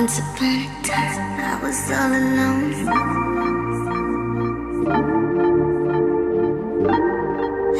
Once upon a time, I was all alone.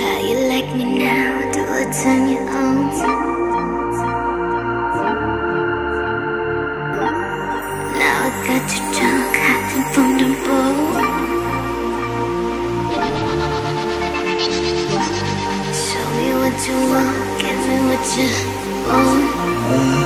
How you like me now? Do I turn you on? Now I got you drunk, hopping from the boat. Show me what you want, give me what you want.